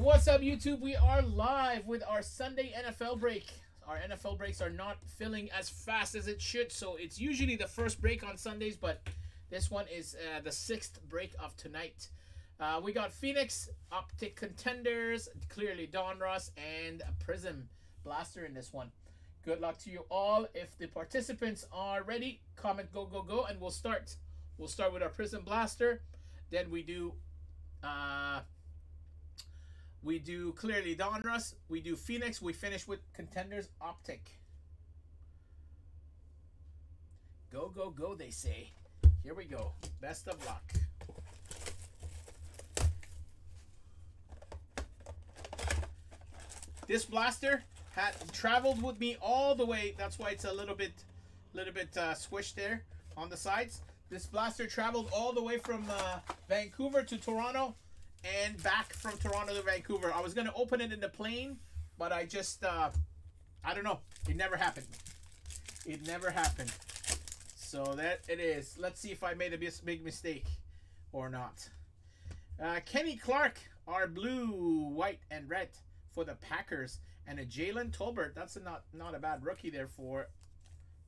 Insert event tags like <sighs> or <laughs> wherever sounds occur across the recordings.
What's up, YouTube? We are live with our Sunday NFL break. Our NFL breaks are not filling as fast as it should, so it's usually the first break on Sundays, but this one is uh, the sixth break of tonight. Uh, we got Phoenix, Optic Contenders, clearly Donruss, and a Prizm Blaster in this one. Good luck to you all. If the participants are ready, comment go, go, go, and we'll start. We'll start with our Prizm Blaster. Then we do... Uh, we do clearly Donruss. We do Phoenix. We finish with Contenders Optic. Go, go, go, they say. Here we go. Best of luck. This blaster had traveled with me all the way. That's why it's a little bit, little bit uh, squished there on the sides. This blaster traveled all the way from uh, Vancouver to Toronto and back from Toronto to Vancouver. I was going to open it in the plane, but I just, uh, I don't know. It never happened. It never happened. So that it is. Let's see if I made a big mistake or not. Uh, Kenny Clark, our blue, white, and red for the Packers. And a Jalen Tolbert. That's a not, not a bad rookie there for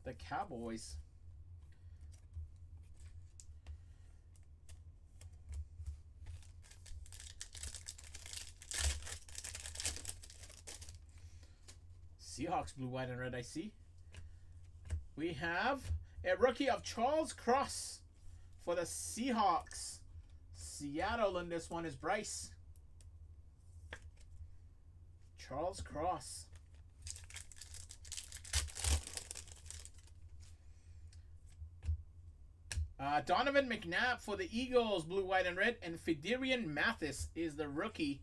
the Cowboys. Seahawks blue, white, and red, I see. We have a rookie of Charles Cross for the Seahawks. Seattle, and this one is Bryce. Charles Cross. Uh, Donovan McNabb for the Eagles, blue, white, and red. And Phidarian Mathis is the rookie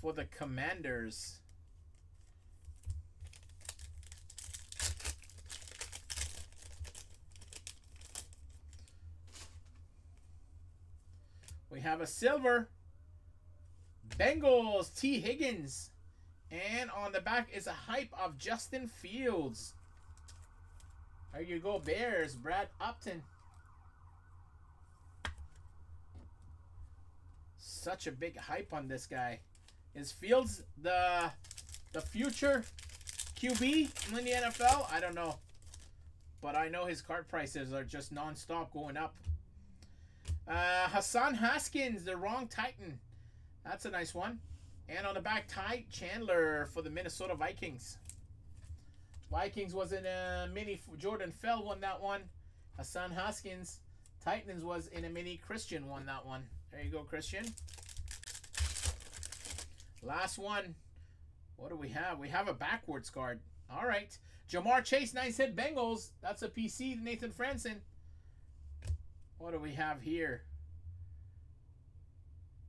for the Commanders. A silver. Bengals, Tee Higgins. And on the back is a hype of Justin Fields. There you go, Bears, Brad Upton. Such a big hype on this guy. Is Fields the the future QB in the NFL? I don't know. But I know his card prices are just non-stop going up. Uh, Hassan Haskins, the wrong Titan. That's a nice one. And on the back, Ty Chandler for the Minnesota Vikings. Vikings was in a mini. Jordan Fell won that one. Hassan Haskins. Titans was in a mini. Christian won that one. There you go, Christian. Last one. What do we have? We have a backwards card. All right. Ja'Marr Chase, nice hit. Bengals. That's a PC. Nathan Franson. What do we have here?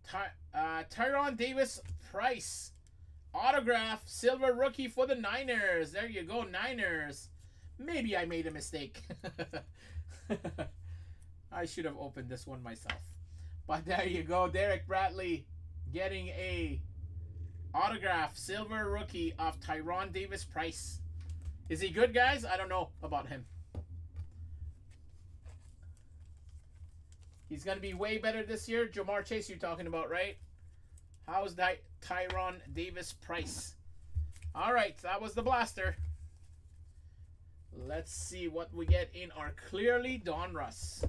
Ty uh, Tyrion Davis Price. Autograph. Silver rookie for the Niners. There you go, Niners. Maybe I made a mistake. <laughs> I should have opened this one myself. But there you go. Derek Bradley getting a autograph. Silver rookie of Tyrion Davis Price. Is he good, guys? I don't know about him. He's going to be way better this year. Ja'Marr Chase, you're talking about, right? How's that Tyrion Davis Price? All right, that was the blaster. Let's see what we get in our Clearly Donruss.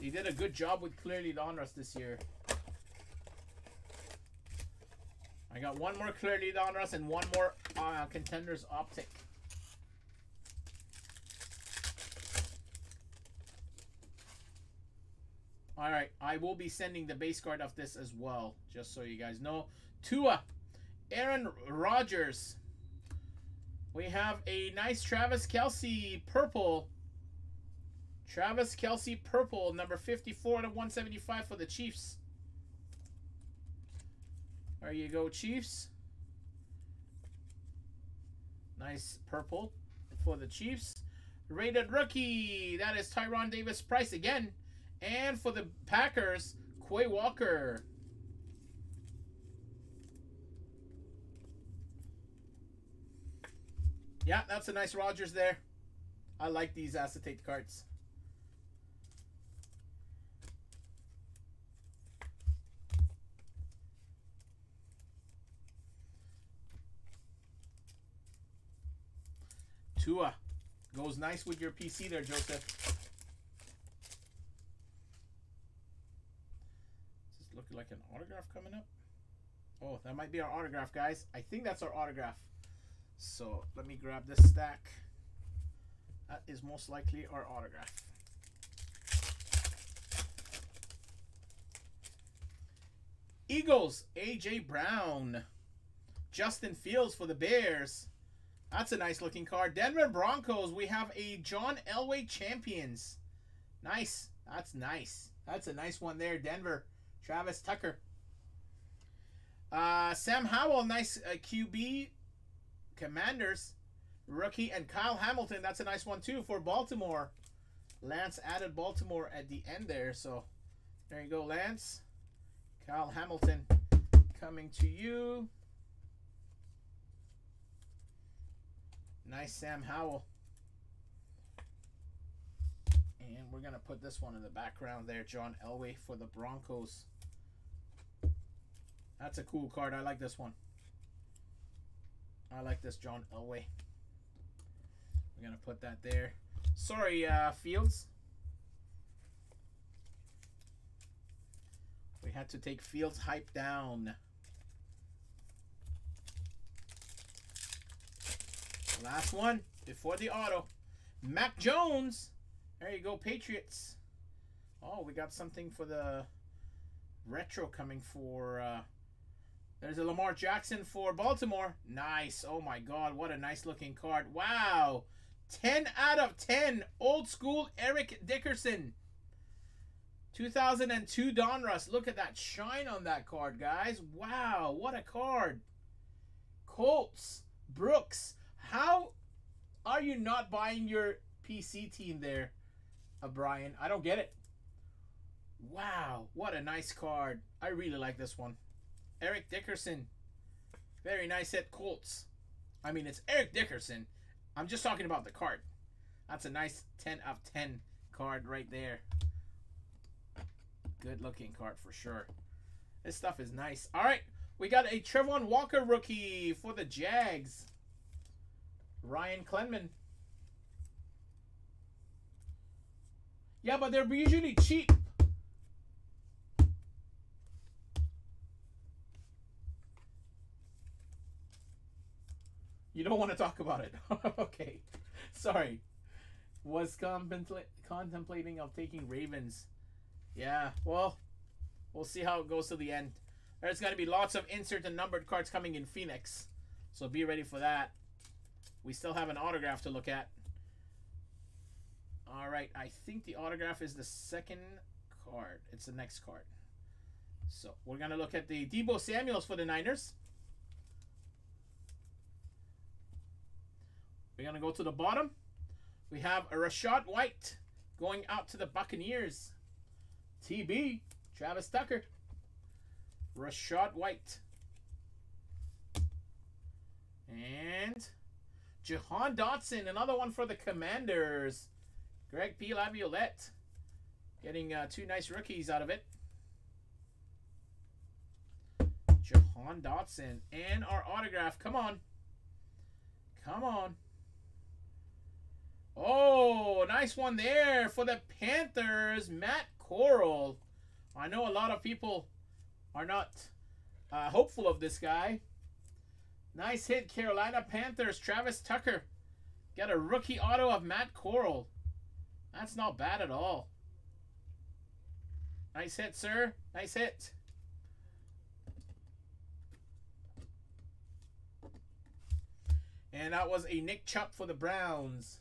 He did a good job with Clearly Donruss this year. I got one more Clearly Donruss and one more uh, Contenders Optic. All right, I will be sending the base card of this as well, just so you guys know. Tua, Aaron Rodgers. We have a nice Travis Kelce purple. Travis Kelce purple, number 54 to 175 for the Chiefs. There you go, Chiefs. Nice purple for the Chiefs. Rated rookie, that is Tyrion Davis Price again. And for the Packers, Quay Walker. Yeah, that's a nice Rodgers there. I like these acetate cards. Tua goes nice with your PC there, Joseph. Looking like an autograph coming up? Oh, that might be our autograph, guys. I think that's our autograph. So let me grab this stack. That is most likely our autograph. Eagles, AJ Brown. Justin Fields for the Bears. That's a nice looking card. Denver Broncos, we have a John Elway Champions. Nice. That's nice. That's a nice one there. Denver. Travis Tucker. Uh, Sam Howell, nice uh, QB. Commanders. Rookie. And Kyle Hamilton. That's a nice one too for Baltimore. Lance added Baltimore at the end there. So there you go, Lance. Kyle Hamilton coming to you. Nice Sam Howell. We're going to put this one in the background there. John Elway for the Broncos. That's a cool card. I like this one. I like this John Elway. We're going to put that there. Sorry, uh, Fields. We had to take Fields hype down. Last one before the auto. Mac Jones. There you go, Patriots. Oh, we got something for the retro coming for. Uh, there's a Lamar Jackson for Baltimore. Nice. Oh my God, what a nice looking card. Wow. 10 out of 10. Old school Eric Dickerson. 2002 Donruss. Look at that shine on that card, guys. Wow, what a card. Colts. Brooks. How are you not buying your PC team there, uh, Brian? I don't get it. Wow, what a nice card. I really like this one. Eric Dickerson. Very nice hit, Colts. I mean, it's Eric Dickerson. I'm just talking about the card. That's a nice 10 of 10 card right there. Good looking card for sure. This stuff is nice. All right, we got a Travon Walker rookie for the Jags. Ryan Clenman. Yeah, but they're usually cheap. You don't want to talk about it. <laughs> okay. Sorry. Was contemplating of taking Ravens. Yeah, well, we'll see how it goes to the end. There's going to be lots of insert and numbered cards coming in Phoenix. So be ready for that. We still have an autograph to look at. All right, I think the autograph is the second card. It's the next card. So we're going to look at the Deebo Samuels for the Niners. We're going to go to the bottom. We have a Rachaad White going out to the Buccaneers. TB, Travis Tucker. Rachaad White. And Jahan Dotson, another one for the Commanders. Greg P. Laviolette getting uh, two nice rookies out of it. Jahan Dotson. And our autograph. Come on. Come on. Oh, nice one there for the Panthers. Matt Corral. I know a lot of people are not uh, hopeful of this guy. Nice hit, Carolina Panthers. Travis Tucker. Got a rookie auto of Matt Corral. That's not bad at all. Nice hit, sir. Nice hit. And that was a Nick Chubb for the Browns.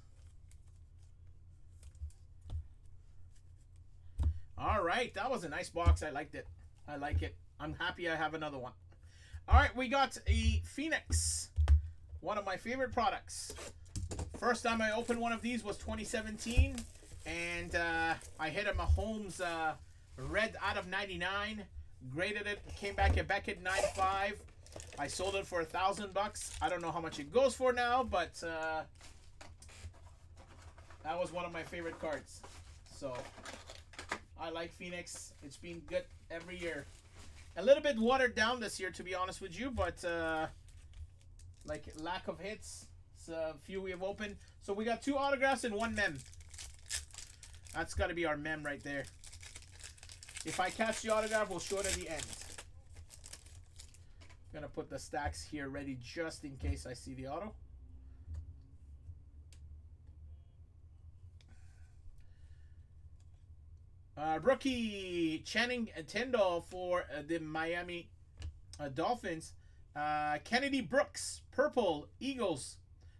All right, that was a nice box. I liked it. I like it. I'm happy I have another one. All right, we got a Phoenix, one of my favorite products. First time I opened one of these was 2017, and uh, I hit a Mahomes uh, red out of 99, graded it, came back at Beckett 9.5. I sold it for a thousand bucks. I don't know how much it goes for now, but uh, that was one of my favorite cards. So I like Phoenix. It's been good every year. A little bit watered down this year, to be honest with you, but uh, like lack of hits, last uh, few we have opened. So we got two autographs and one mem. That's got to be our mem right there. If I catch the autograph, we'll show it at the end. Gonna put the stacks here ready just in case I see the auto. Uh, rookie Channing Tindall for uh, the Miami uh, Dolphins. Uh, Kennedy Brooks, purple Eagles,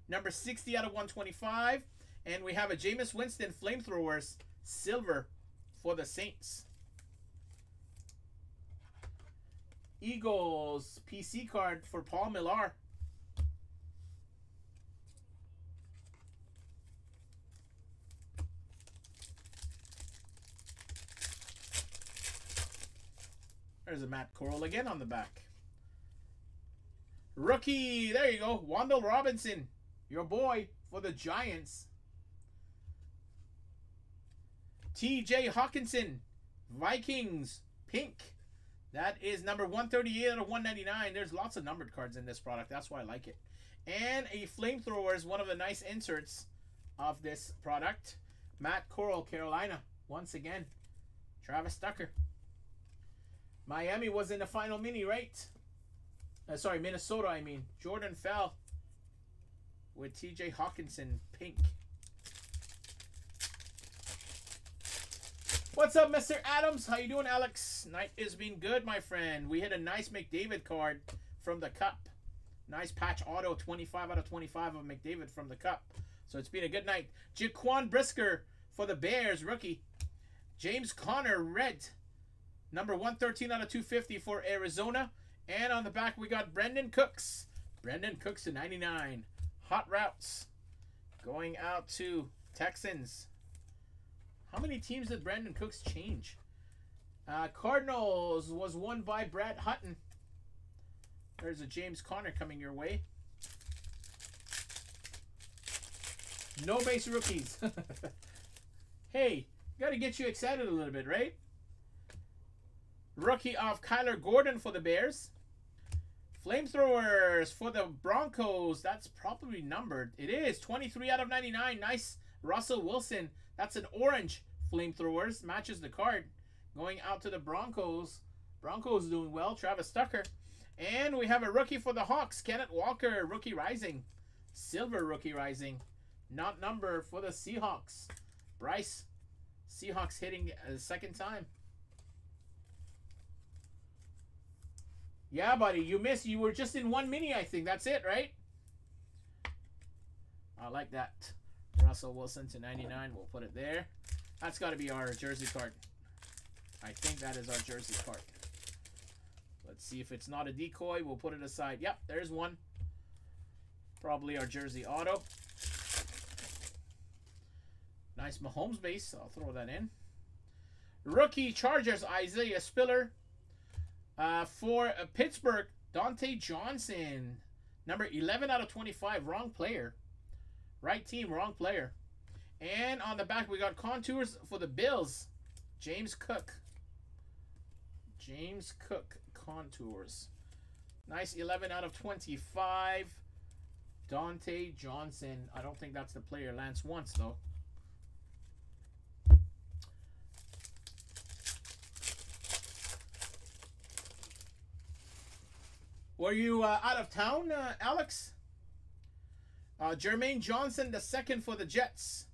number 60 out of 125. And we have a Jameis Winston Flamethrowers, silver for the Saints. Eagles PC card for Paul Millar. There's a Matt Corral again on the back. Rookie, there you go. Wan'Dale Robinson, your boy for the Giants. TJ Hockenson, Vikings, pink. That is number 138 out of 199. There's lots of numbered cards in this product. That's why I like it. And a flamethrower is one of the nice inserts of this product. Matt Corral, Carolina. Once again, Travis Tucker. Miami was in the final mini, right? Uh, sorry, Minnesota, I mean. Jordan fell with TJ Hockenson, pink. What's up, Mr. Adams? How you doing, Alex? Night has been good, my friend. We hit a nice McDavid card from the Cup. Nice patch auto, 25 out of 25 of McDavid from the Cup. So it's been a good night. Jaquan Brisker for the Bears, rookie. James Conner, red. Number 113 out of 250 for Arizona. And on the back, we got Brandin Cooks. Brandin Cooks to 99. Hot routes. Going out to Texans. How many teams did Brandin Cooks change? Uh, Cardinals was won by Brad Hutton. There's a James Conner coming your way. No base rookies. <laughs> hey, got to get you excited a little bit, right? Rookie of Kyler Gordon for the Bears. Flamethrowers for the Broncos. That's probably numbered. It is 23 out of 99. Nice. Russell Wilson. That's an orange flamethrowers. Matches the card. Going out to the Broncos. Broncos doing well. Travis Tucker. And we have a rookie for the Hawks. Kenneth Walker. Rookie Rising. Silver Rookie Rising. Not number for the Seahawks. Bryce. Seahawks hitting a second time. Yeah, buddy, you missed. You were just in one mini, I think. That's it, right? I like that. Russell Wilson to 99. We'll put it there. That's got to be our jersey card. I think that is our jersey card. Let's see if it's not a decoy. We'll put it aside. Yep, there's one. Probably our jersey auto. Nice Mahomes base. I'll throw that in. Rookie Chargers, Isaiah Spiller. Uh, for uh, Pittsburgh, Diontae Johnson. Number 11 out of 25. Wrong player. Right team, wrong player. And on the back, we got contours for the Bills. James Cook. James Cook contours. Nice 11 out of 25. Diontae Johnson. I don't think that's the player Lance wants, though. Were you uh, out of town, uh, Alex? Uh, Jermaine Johnson, the second for the Jets.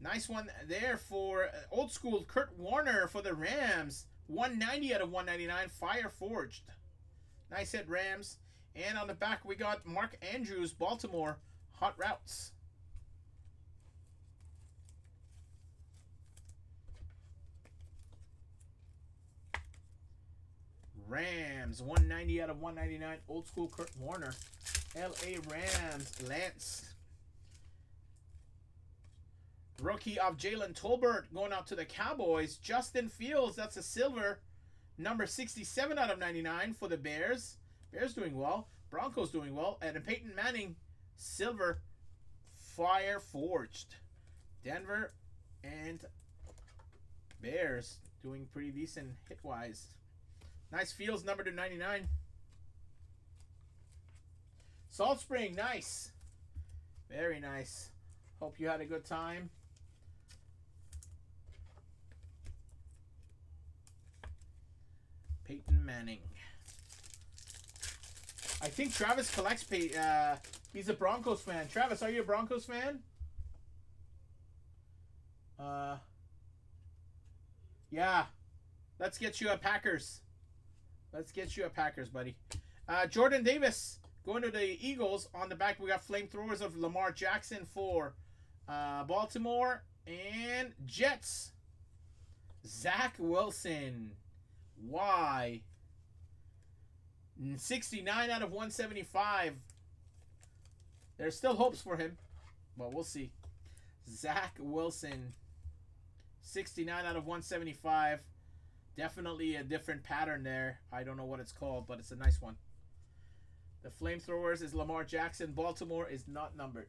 Nice one there for uh, old school Kurt Warner for the Rams. 190 out of 199, Fire Forged. Nice hit, Rams. And on the back, we got Mark Andrews, Baltimore, Hot Routes. Rams, 190 out of 199. Old school Kurt Warner. LA Rams, Lance. Rookie of Jalen Tolbert going out to the Cowboys. Justin Fields, that's a silver. Number 67 out of 99 for the Bears. Bears doing well. Broncos doing well. And Peyton Manning, silver. Fire Forged. Denver and Bears doing pretty decent hit-wise. Nice Fields, number to 99. Salt Spring, nice. Very nice. Hope you had a good time. Peyton Manning. I think Travis collects pay. Uh, he's a Broncos fan. Travis, are you a Broncos fan? Uh, yeah. Let's get you a Packers. Let's get you a Packers, buddy. Uh, Jordan Davis going to the Eagles. On the back, we got flamethrowers of Lamar Jackson for uh, Baltimore and Jets. Zach Wilson. Why? 69 out of 175. There's still hopes for him, but we'll see. Zach Wilson. 69 out of 175. Definitely a different pattern there. I don't know what it's called, but it's a nice one. The flamethrowers is Lamar Jackson. Baltimore is not numbered.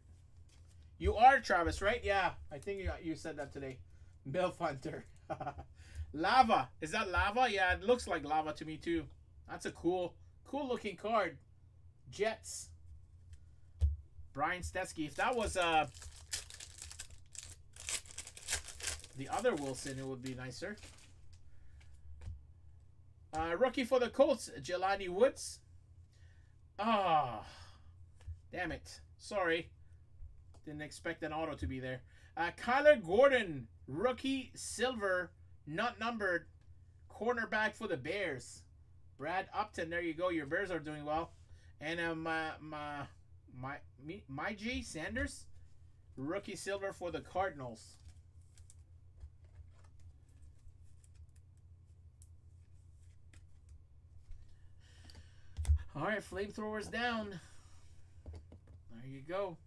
You are Travis, right? Yeah, I think you, you said that today. <laughs> Bill Hunter. <laughs> lava. Is that lava? Yeah, it looks like lava to me too. That's a cool, cool looking card. Jets. Brian Stetsky. If that was uh the other Wilson, it would be nicer. Uh, rookie for the Colts, Jelani Woods. Ah, oh, damn it. Sorry. Didn't expect an auto to be there. Uh, Kyler Gordon, rookie silver, not numbered, cornerback for the Bears. Brad Upton, there you go. Your Bears are doing well. And uh, my my my Myjai Sanders, rookie silver for the Cardinals. All right, flamethrowers down. There you go.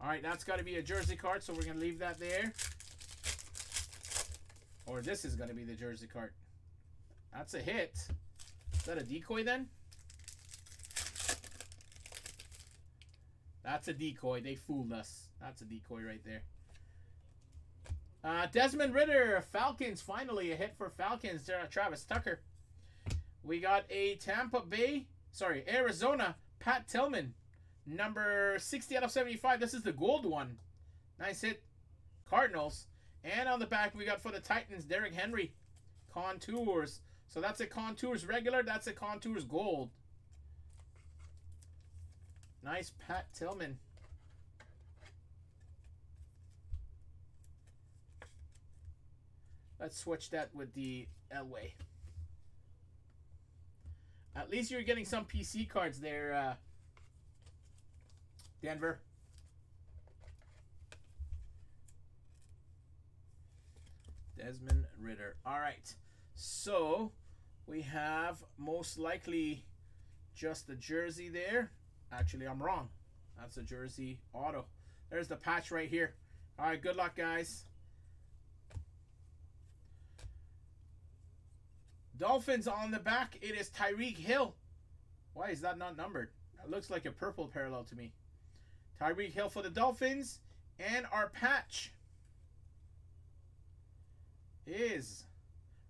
All right, that's got to be a jersey card, so we're going to leave that there. Or this is going to be the jersey card. That's a hit. Is that a decoy then? That's a decoy. They fooled us. That's a decoy right there. Uh, Desmond Ridder, Falcons. Finally, a hit for Falcons. Travis Tucker. We got a Tampa Bay, sorry, Arizona, Pat Tillman. Number 60 out of 75. This is the gold one. Nice hit. Cardinals. And on the back, we got for the Titans, Derrick Henry. Contours. So that's a Contours regular. That's a Contours gold. Nice Pat Tillman. Let's switch that with the Elway. At least you're getting some PC cards there, uh, Denver. Desmond Ridder. All right. So we have most likely just the jersey there. Actually, I'm wrong. That's a jersey auto. There's the patch right here. All right. Good luck, guys. Dolphins on the back. It is Tyreek Hill. Why is that not numbered? That looks like a purple parallel to me. Tyreek Hill for the Dolphins. And our patch is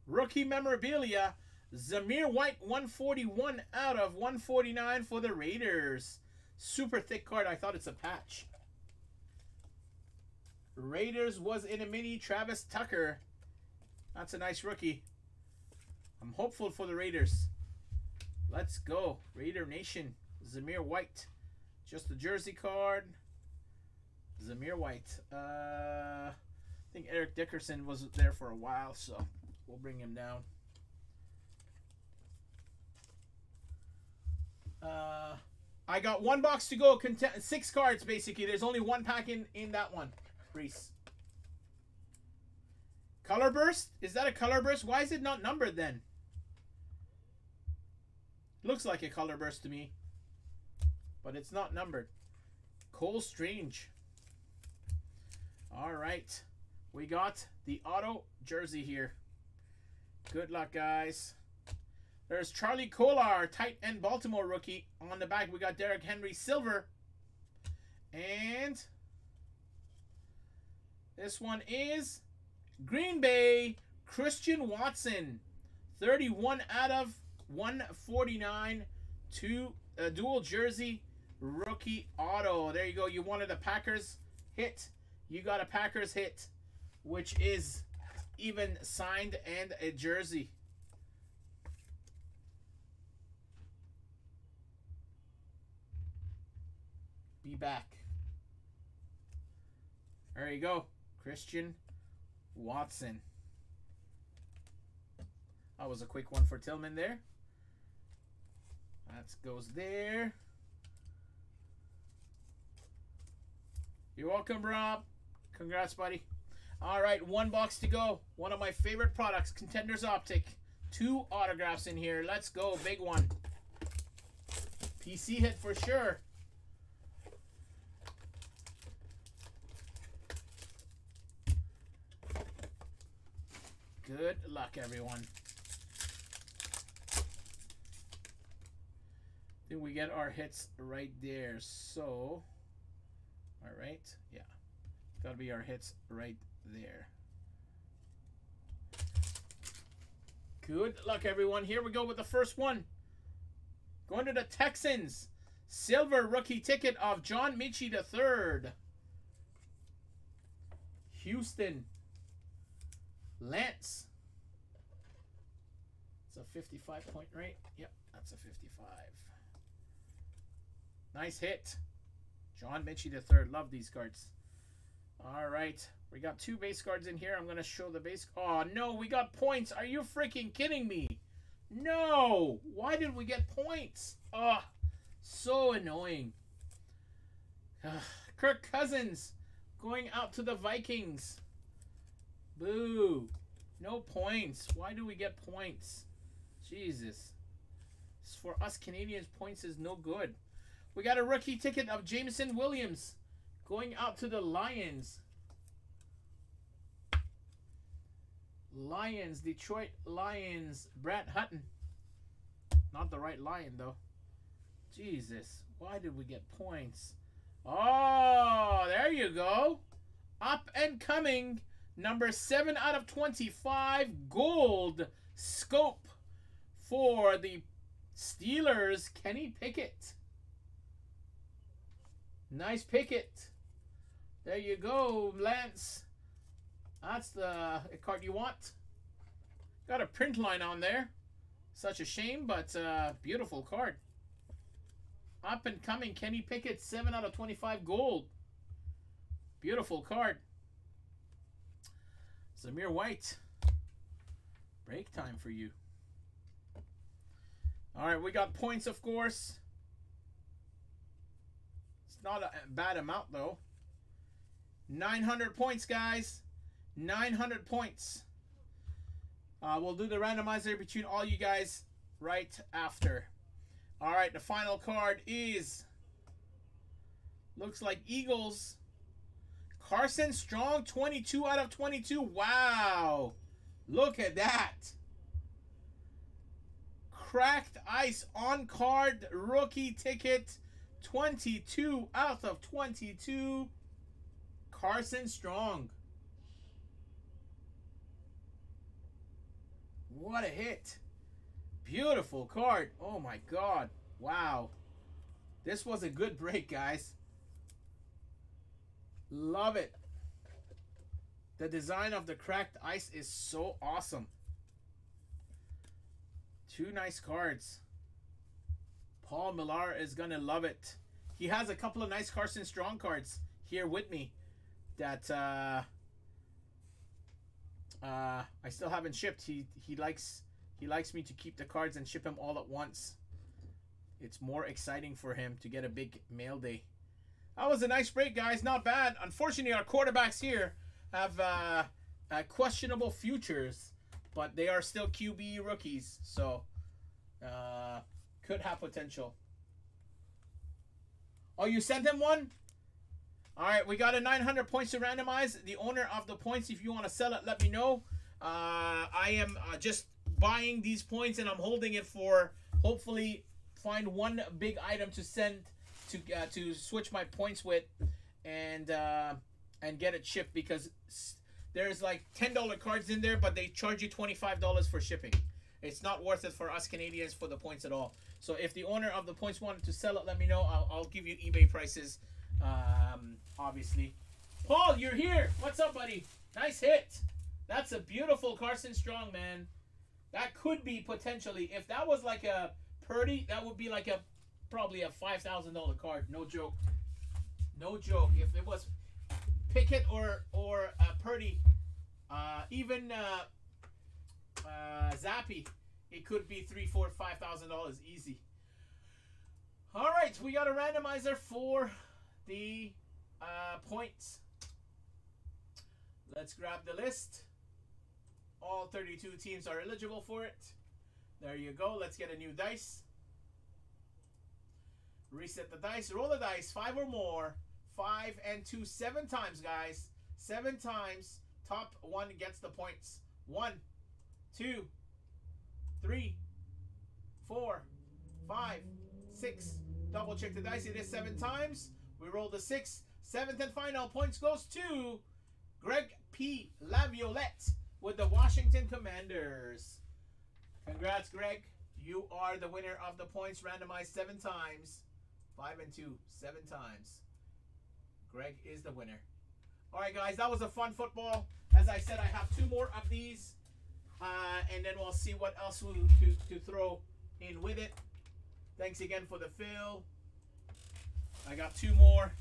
rookie memorabilia. Zamir White 141 out of 149 for the Raiders. Super thick card. I thought it's a patch. Raiders was in a mini Travis Tucker. That's a nice rookie. I'm hopeful for the Raiders. Let's go. Raider Nation. Zamir White. Just the jersey card. Zamir White. Uh, I think Eric Dickerson was there for a while, so we'll bring him down. Uh, I got one box to go. Six cards, basically. There's only one pack in, in that one. Reese. Color burst? Is that a color burst? Why is it not numbered then? Looks like a color burst to me. But it's not numbered. Cole Strange. All right. We got the auto jersey here. Good luck, guys. There's Charlie Kolar, tight end Baltimore rookie. On the back, we got Derrick Henry Silver. And this one is Green Bay, Christian Watson. 31 out of 149 two uh, dual jersey rookie auto. There you go. You wanted a Packers hit. You got a Packers hit, which is even signed and a jersey. Be back. There you go. Christian Watson. That was a quick one for Tillman there. That goes there. You're welcome, Rob. Congrats, buddy. All right, one box to go. One of my favorite products, Contenders Optic. Two autographs in here. Let's go. Big one. PC hit for sure. Good luck, everyone. Then we get our hits right there. So, all right, yeah, got to be our hits right there. Good luck, everyone. Here we go with the first one. Going to the Texans. Silver rookie ticket of John Metchie III. Houston. Lance. It's a 55 point rate. Yep, that's a 55. Nice hit. John Metchie III. Love these cards. All right. We got two base cards in here. I'm going to show the base. Oh, no. We got points. Are you freaking kidding me? No. Why did we get points? Oh, so annoying. <sighs> Kirk Cousins going out to the Vikings. Boo. No points. Why do we get points? Jesus. For us Canadians, points is no good. We got a rookie ticket of Jameson Williams going out to the Lions. Lions, Detroit Lions, Brett Hutton. Not the right lion, though. Jesus, why did we get points? Oh, there you go. Up and coming. Number 7 out of 25. Gold scope for the Steelers. Kenny Pickett. Nice Pickett. There you go, Lance. That's the card you want. Got a print line on there. Such a shame, but uh, beautiful card. Up and coming, Kenny Pickett, 7 out of 25 gold. Beautiful card. Zamir White. Break time for you. All right, we got points, of course. It's not a bad amount, though. 900 points, guys. 900 points. Uh, we'll do the randomizer between all you guys right after. All right, the final card is looks like Eagles. Carson Strong, 22 out of 22. Wow. Look at that. Cracked Ice on card rookie ticket, 22 out of 22. Carson Strong. What a hit. Beautiful card. Oh my god. Wow. This was a good break, guys. Love it. The design of the cracked ice is so awesome. Two nice cards. Paul Millar is going to love it. He has a couple of nice Carson Strong cards here with me that uh, uh, I still haven't shipped. He he likes he likes me to keep the cards and ship them all at once. It's more exciting for him to get a big mail day. That was a nice break, guys. Not bad. Unfortunately, our quarterbacks here have uh, uh, questionable futures, but they are still QB rookies, so uh, could have potential. Oh, you sent him one? All right, we got a 900 points to randomize. The owner of the points, if you want to sell it, let me know. Uh, I am uh, just buying these points and I'm holding it for hopefully find one big item to send to uh, to switch my points with and uh, and get it shipped because there's like $10 cards in there, but they charge you $25 for shipping. It's not worth it for us Canadians for the points at all. So if the owner of the points wanted to sell it, let me know. I'll, I'll give you eBay prices, um, obviously. Paul, you're here. What's up, buddy? Nice hit. That's a beautiful Carson Strong, man. That could be potentially, if that was like a Purdy, that would be like a probably a five thousand dollar card. No joke. No joke. If it was Pickett or or uh, Purdy, uh, even uh, uh, Zappe, it could be three, four, five thousand dollars easy. All right, we got a randomizer for the uh, points. Let's grab the list. All 32 teams are eligible for it. There you go. Let's get a new dice. Reset the dice. Roll the dice. Five or more. Five and two. Seven times, guys. Seven times. Top one gets the points. One, two, three, four, five, six. Double check the dice. It is seven times. We roll the six. Seventh and final points goes to Greg P. Laviolette with the Washington Commanders. Congrats, Greg. You are the winner of the points randomized seven times. Five and two, seven times. Greg is the winner. All right, guys, that was a fun football. As I said, I have two more of these. Uh, and then we'll see what else we to, to throw in with it. Thanks again for the fill. I got two more.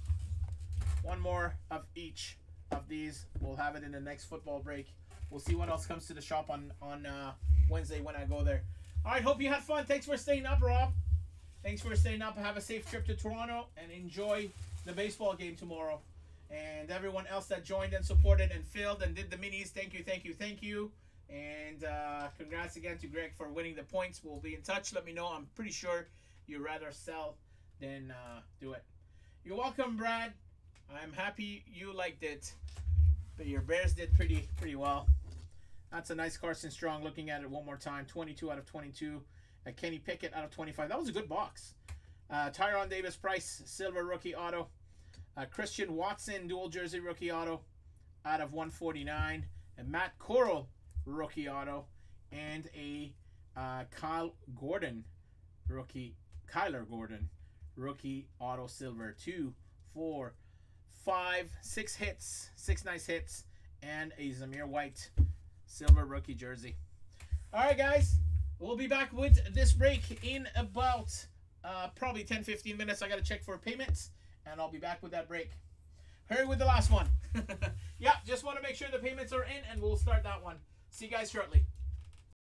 One more of each of these. We'll have it in the next football break. We'll see what else comes to the shop on, on uh, Wednesday when I go there. All right, hope you had fun. Thanks for staying up, Rob. Thanks for staying up. Have a safe trip to Toronto and enjoy the baseball game tomorrow. And everyone else that joined and supported and filled and did the minis, thank you, thank you, thank you. And uh, congrats again to Greg for winning the points. We'll be in touch. Let me know. I'm pretty sure you'd rather sell than uh, do it. You're welcome, Brad. I'm happy you liked it. But your Bears did pretty pretty well. That's a nice Carson Strong. Looking at it one more time, 22 out of 22. A Kenny Pickett out of 25. That was a good box. Uh, Tyrion Davis Price, silver rookie auto. Uh, Christian Watson, dual jersey rookie auto out of 149. And Matt Corral, rookie auto. And a uh, Kyle Gordon, rookie. Kyler Gordon, rookie auto silver. Two, four, five, six hits, six nice hits, and a Zamir White silver rookie jersey. All right, guys, we'll be back with this break in about uh, probably 10 15 minutes. I got to check for payments, and I'll be back with that break. Hurry with the last one. <laughs> yeah, just want to make sure the payments are in, and we'll start that one. See you guys shortly.